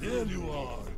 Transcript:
There you are.